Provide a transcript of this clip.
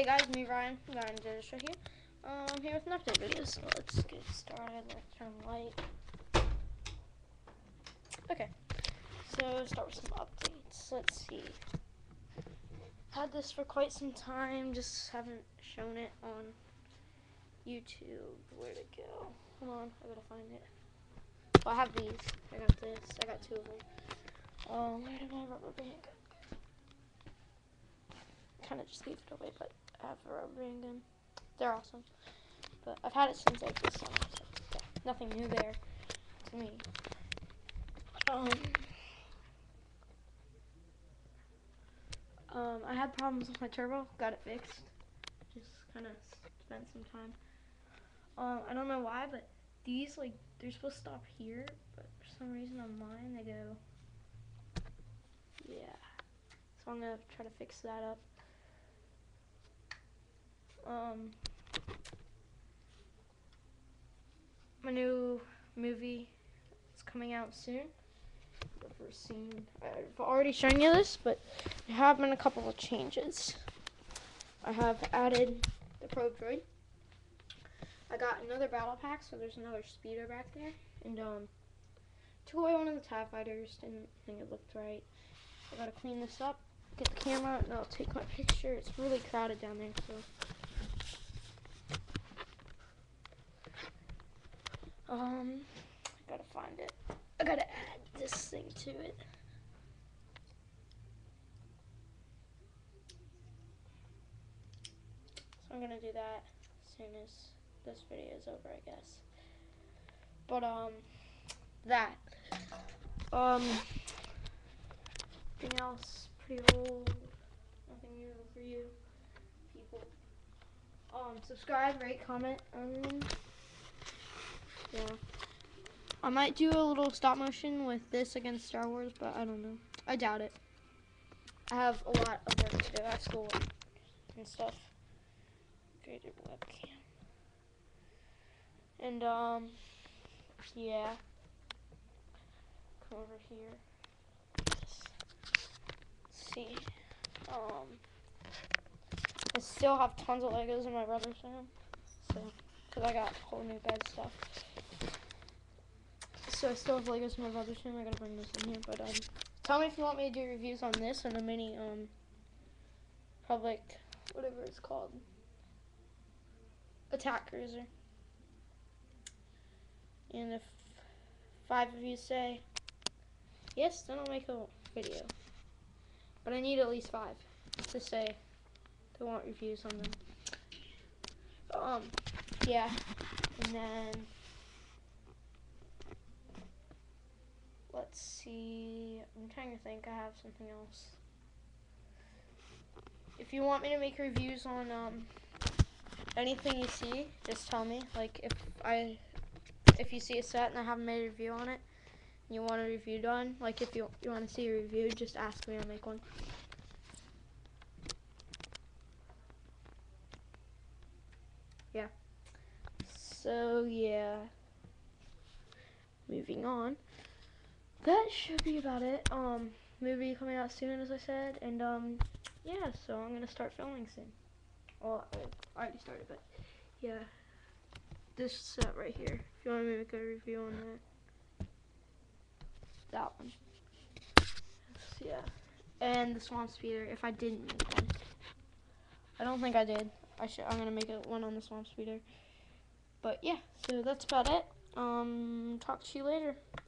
Hey guys, me Ryan, Ryan right here. Um, I'm here with an update video, so let's get started. Let's turn light. Okay, so start with some updates. Let's see. Had this for quite some time, just haven't shown it on YouTube. Where'd it go? Hold on, I gotta find it. Well, I have these. I got this. I got two of them. Um, where did my rubber band go? Kind of just gave it away, but have band gun. They're awesome. But I've had it since like this summer, so yeah, nothing new there to me. Um, um, I had problems with my turbo. Got it fixed. Just kind of spent some time. Um, I don't know why, but these like they're supposed to stop here, but for some reason on mine they go. Yeah. So I'm gonna try to fix that up. Um, my new movie is coming out soon. The first scene. I've already shown you this, but there have been a couple of changes. I have added the probe droid. I got another battle pack, so there's another speeder back there. And um took away one of the TIE fighters, didn't think it looked right. I gotta clean this up, get the camera, and I'll take my picture. It's really crowded down there, so Um, I gotta find it. I gotta add this thing to it. So I'm gonna do that as soon as this video is over, I guess. But, um, that. Um, anything else pretty old. Nothing new for you people. Um, subscribe, rate, comment, um, yeah. I might do a little stop motion with this against Star Wars, but I don't know. I doubt it. I have a lot of work to do at school and stuff. Created webcam. And, um, yeah. Come over here. Let's see. Um, I still have tons of Legos in my brother's room. Because I got whole new bed stuff. So I still have Legos in my brother's room. I gotta bring this in here. But um, tell me if you want me to do reviews on this and the mini um public, whatever it's called, attack cruiser. And if five of you say yes, then I'll make a video. But I need at least five to say they want reviews on them. Um, yeah, and then. let's see. I'm trying to think. I have something else. If you want me to make reviews on um, anything you see, just tell me. Like if I, if you see a set and I haven't made a review on it, you want a review done, like if you you want to see a review, just ask me. I'll make one. Yeah. So yeah. Moving on that should be about it. Um, movie coming out soon, as I said, and um, yeah. So I'm gonna start filming soon. Well, I already started, but yeah, this set right here. If you want me to make a review on that, that one. Yeah, and the Swamp Speeder. If I didn't make one, I don't think I did. I should. I'm gonna make a one on the Swamp Speeder. But yeah, so that's about it. Um, talk to you later. Bye.